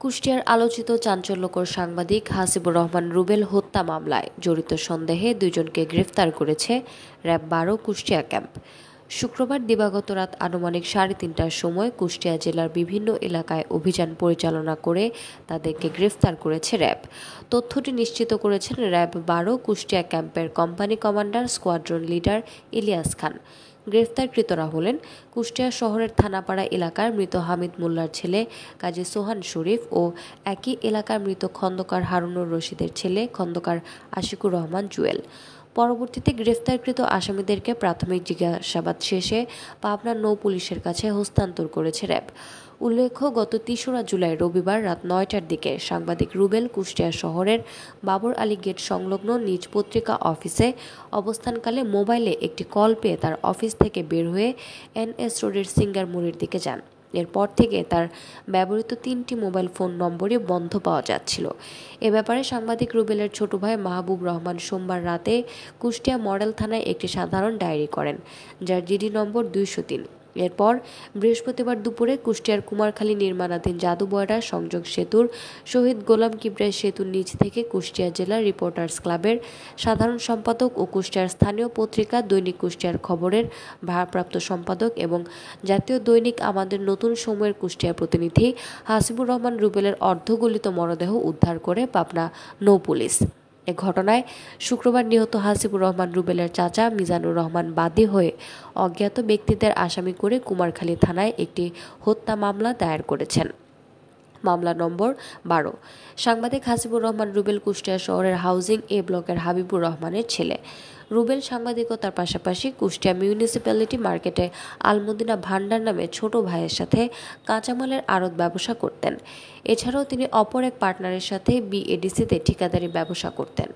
কুষ্টিয়ার আলোচিত চাঞ্চল্যকর সাংবাদিক হাসিবুর রহমান রুবেল হত্যা মামলায় জড়িত সন্দেহে দুজনকে গ্রেফতার করেছে র্যাব বারো কুষ্টিয়া ক্যাম্প। শুক্রবার দিবাগত রাত আনুমানিক সাড়ে তিনটার সময় কুষ্টিয়া জেলার বিভিন্ন এলাকায় অভিযান পরিচালনা করে তাদেরকে গ্রেফতার করেছে র্যাব। তথ্যটি নিশ্চিত করেছেন র্যাব বারো কুষ্টিয়া ক্যাম্পের company commander squadron leader Ilias Khan. গ্রেফতারকৃতরা হলেন কুষ্টিয়া শহরের থানাপাড়া এলাকার মৃত হামিদ মোল্লার ছেলে কাজী সোহান শরীফ ও একই এলাকার মৃত খন্দকার হারুনুর রশিদের ছেলে খন্দকার আশিকুর রহমান জুয়েল। পরবর্তীতে গ্রেফতারকৃত আসামিদেরকে প্রাথমিক জিজ্ঞাসাবাদ শেষে পাবনা নৌ পুলিশের কাছে হস্তান্তর করেছে র্যাব। উল্লেখ্য, গত তেসরা জুলাই রবিবার রাত নয়টার দিকে সাংবাদিক রুবেল কুষ্টিয়া শহরের বাবর আলী গেট সংলগ্ন নিজ পত্রিকা অফিসে অবস্থানকালে মোবাইলে একটি কল পেয়ে তার অফিস থেকে বের হয়ে এনএস রোডের সিঙ্গার মোড়ের দিকে যান। এরপর থেকে তার ব্যবহৃত তিনটি মোবাইল ফোন নম্বরই বন্ধ পাওয়া যাচ্ছিল। এ ব্যাপারে সাংবাদিক রুবেলের ছোট ভাই মাহবুব রহমান সোমবার রাতে কুষ্টিয়া মডেল থানায় একটি সাধারণ ডায়েরি করেন, যার জিডি নম্বর দুইশো তিন। এরপর বৃহস্পতিবার দুপুরে কুষ্টিয়ার কুমারখালী নির্মাণাধীন জাদু জাদুবয়রা সংযোগ সেতুর শহীদ গোলাম কিবরাই সেতুর নিচ থেকে কুষ্টিয়া জেলা রিপোর্টার্স ক্লাবের সাধারণ সম্পাদক ও কুষ্টিয়ার স্থানীয় পত্রিকা দৈনিক কুষ্টিয়ার খবরের ভারপ্রাপ্ত সম্পাদক এবং জাতীয় দৈনিক আমাদের নতুন সময়ের কুষ্টিয়া প্রতিনিধি হাসিবুর রহমান রুবেলের অর্ধগলিত মরদেহ উদ্ধার করে পাবনা নৌ পুলিশ। এ ঘটনায় শুক্রবার নিহত হাসিবুর রহমান রুবেলের চাচা মিজানুর রহমান বাদী হয়ে অজ্ঞাত ব্যক্তিদের আসামি করে কুমারখালী থানায় একটি হত্যা মামলা দায়ের করেছেন। মামলা নম্বর বারো। সাংবাদিক হাসিবুর রহমান রুবেল কুষ্টিয়া শহরের হাউজিং এ ব্লকের হাবিবুর রহমানের ছেলে। রুবেল সাংবাদিকতার পাশাপাশি কুষ্টিয়া মিউনিসিপ্যালিটি মার্কেটে আলমদিনা ভান্ডার নামে ছোট ভাইয়ের সাথে কাঁচামালের আড়ত ব্যবসা করতেন। এছাড়াও তিনি অপর এক পার্টনারের সাথে বিএডিসিতে ঠিকাদারি ব্যবসা করতেন।